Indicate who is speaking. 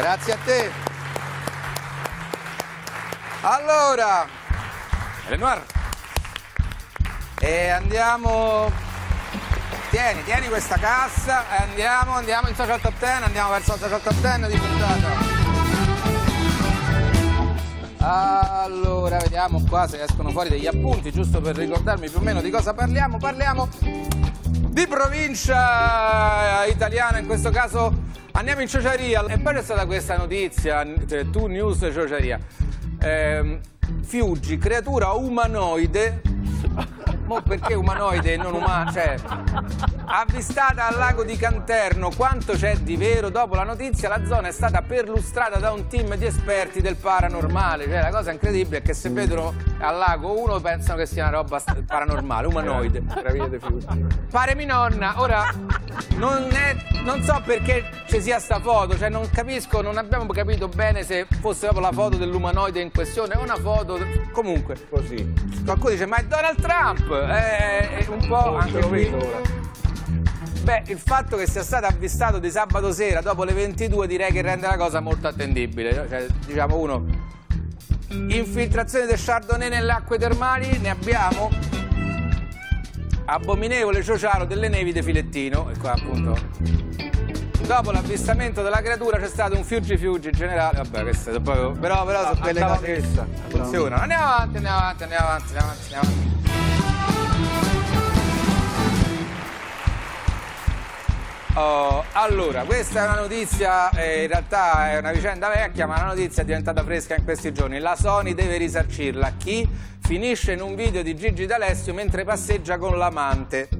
Speaker 1: Grazie a te. Allora,
Speaker 2: Lenoir.
Speaker 1: e andiamo. Tieni, tieni questa cassa e andiamo, andiamo in social top 10, andiamo verso il social top 10 di puntata. Allora, vediamo qua se escono fuori degli appunti, giusto per ricordarmi più o meno di cosa parliamo. Parliamo di provincia italiana, in questo caso andiamo in Ciociaria. E poi c'è stata questa notizia, tu news Ciociaria. Ehm, Fiuggi, creatura umanoide. Mo perché umanoide e non umana? Cioè, avvistata al lago di Canterno, quanto c'è di vero? Dopo la notizia la zona è stata perlustrata da un team di esperti del paranormale. Cioè, la cosa incredibile è che se vedono al lago uno pensano che sia una roba paranormale, umanoide. Pare mi nonna, ora non, è- non so perché ci sia sta foto, cioè non capisco, non abbiamo capito bene se fosse proprio la foto dell'umanoide in questione, è una foto, comunque,
Speaker 2: Così.
Speaker 1: qualcuno dice ma è Donald Trump, è, è un po'
Speaker 2: Oh,
Speaker 1: anche qui. Beh, il fatto che sia stato avvistato di sabato sera dopo le 22 direi che rende la cosa molto attendibile, cioè, diciamo uno, infiltrazione del Chardonnay nelle acque termali, ne abbiamo, abominevole ciociaro delle nevi di filettino, e qua appunto dopo l'avvistamento della creatura c'è stato un fiuggi fiuggi generale vabbè questo è proprio però però sono quelle cose che
Speaker 2: messa.
Speaker 1: funzionano andiamo avanti andiamo avanti andiamo avanti andiamo avanti, andiamo avanti. Oh, allora, questa è una notizia, eh, in realtà è una vicenda vecchia, ma la notizia è diventata fresca in questi giorni. La Sony deve risarcirla. Chi? Finisce in un video di Gigi D'Alessio mentre passeggia con l'amante.